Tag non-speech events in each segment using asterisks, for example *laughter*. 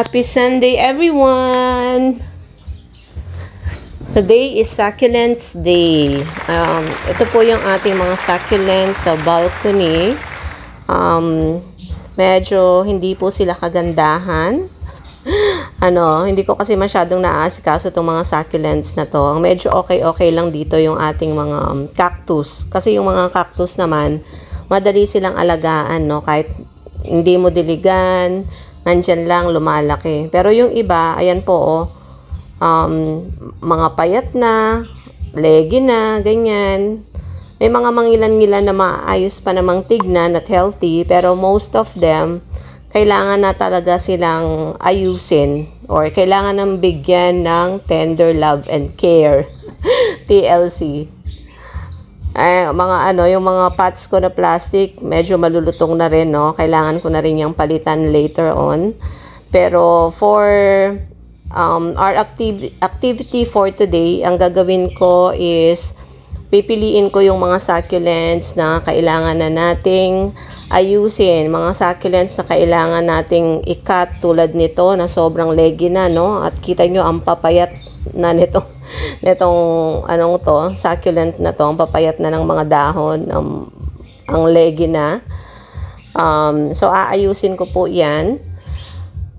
Happy Sunday, everyone! Today is Succulents Day. Um, ito po yung ating mga succulents sa balcony. Um, medyo hindi po sila kagandahan. *laughs* ano, hindi ko kasi masyadong naasikaso itong mga succulents na to. Medyo okay-okay lang dito yung ating mga um, cactus. Kasi yung mga cactus naman, madali silang alagaan, no? Kahit hindi mo diligan, nandyan lang, lumalaki. Pero yung iba, ayan po, oh, um, mga payat na, legi na, ganyan. May mga mangilan-ngilan na maayos pa namang tignan at healthy, pero most of them, kailangan na talaga silang ayusin or kailangan ng bigyan ng tender love and care. *laughs* TLC. Ay, mga ano, yung mga pots ko na plastic, medyo malulutong na rin, no? Kailangan ko na rin yung palitan later on. Pero for um, our activ- activity for today, ang gagawin ko is pipiliin ko yung mga succulents na kailangan na nating ayusin. Mga succulents na kailangan nating ikat tulad nito na sobrang leggy na, no? At kita nyo ang papayat na nito nitong anong to, succulent na to, ang papayat na ng mga dahon, um, ang leggy na. Um, so aayusin ko po 'yan.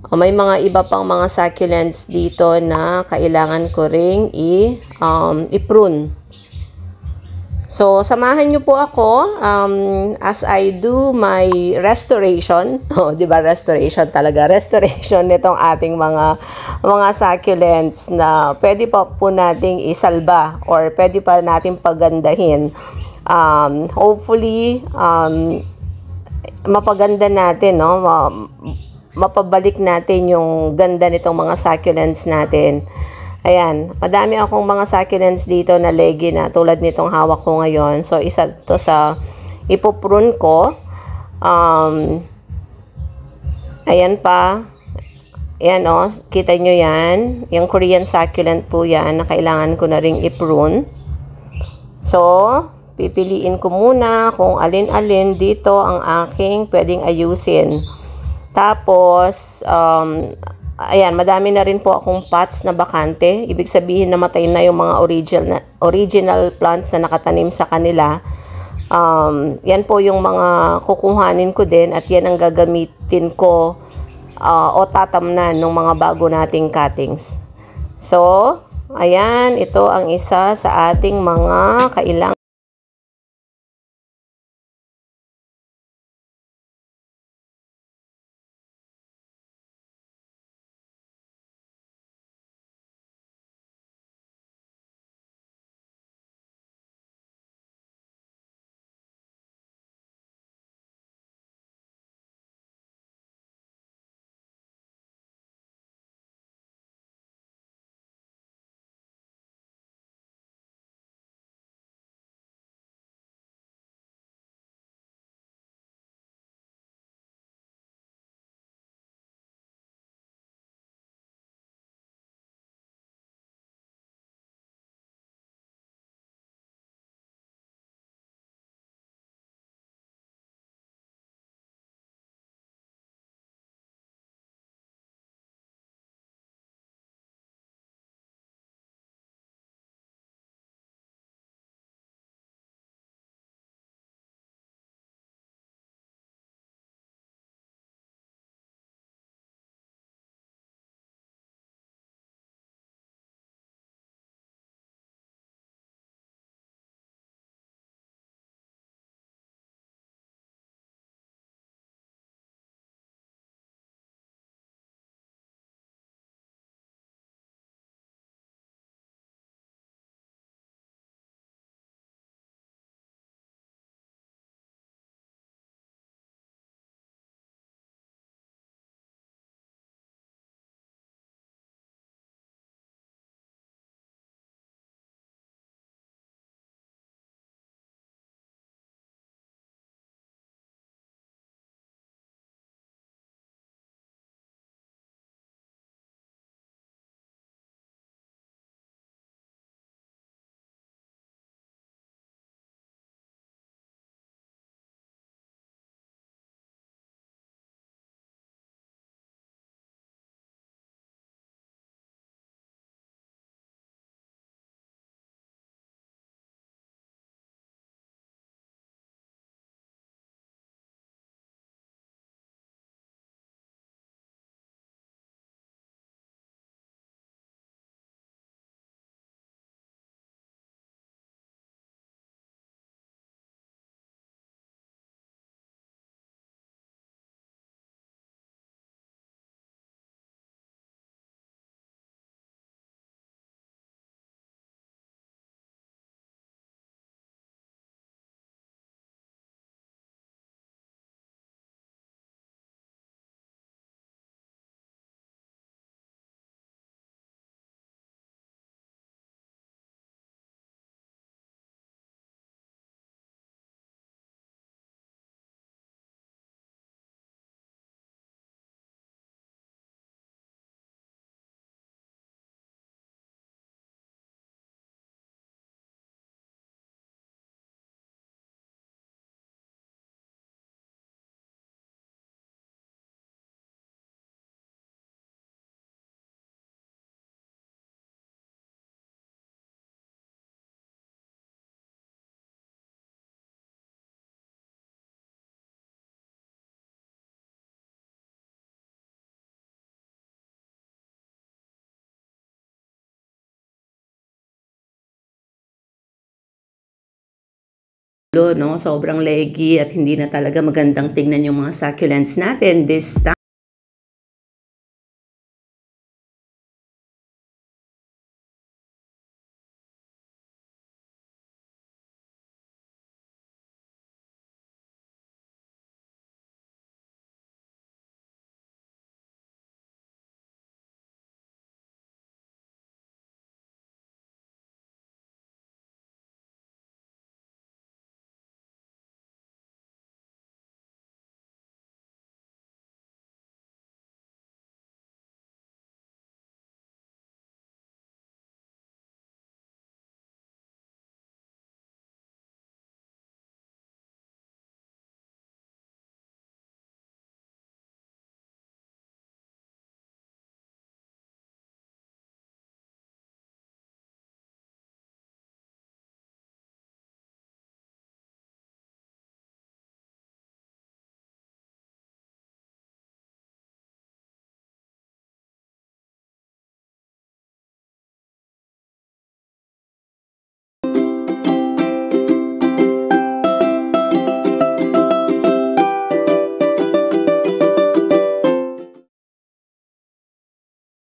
Uh, may mga iba pang mga succulents dito na kailangan ko ring i um, i-prune. So, samahan niyo po ako um, as I do my restoration. *laughs* Oh, 'di ba restoration talaga? Restoration nitong ating mga mga succulents na pwede pa po nating isalba or pwede pa nating pagandahin. Um, hopefully um, mapaganda natin, no? mapabalik natin yung ganda nitong mga succulents natin. Ayan, madami akong mga succulents dito na leggy na tulad nitong hawak ko ngayon. So, isa to sa ipoprune ko. Um, ayan pa. Ayan o, oh, kita nyo yan. Yung Korean succulent po yan na kailangan ko na ring iprune. So, pipiliin ko muna kung alin-alin dito ang aking pwedeng ayusin. Tapos, um, ayan, madami na rin po akong pots na bakante. Ibig sabihin namatay na yung mga original, na, original plants na nakatanim sa kanila. Um, yan po yung mga kukuhanin ko din at yan ang gagamitin ko uh, o tatamnan ng mga bago nating cuttings. So, ayan, ito ang isa sa ating mga kailangan no? Sobrang leggy at hindi na talaga magandang tingnan yung mga succulents natin this time.